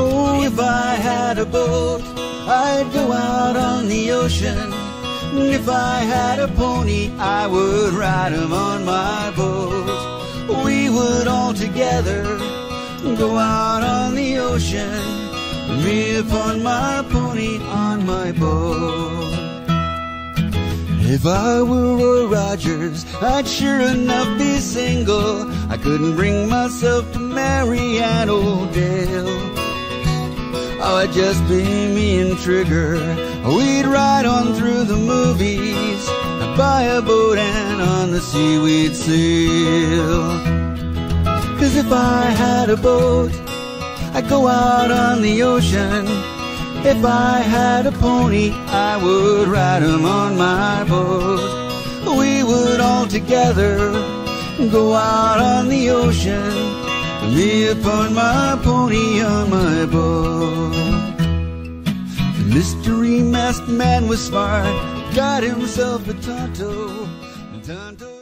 Oh, had a boat, I'd go out on the ocean. And if I had a pony, I would ride him on my boat. We would all together go out on the ocean. Me upon my pony on my boat. If I were Roy Rogers, I'd sure enough be single. I couldn't bring myself to marry an old O'Dale. Oh, it'd just be me and Trigger. We'd ride on through the movies, buy a boat and on the sea we'd sail. Cause if I had a boat, I'd go out on the ocean. If I had a pony, I would ride him on my boat. We would all together go out on the ocean. Me upon my pony on my boat. The mystery masked man was smart, got himself a Tonto. Tonto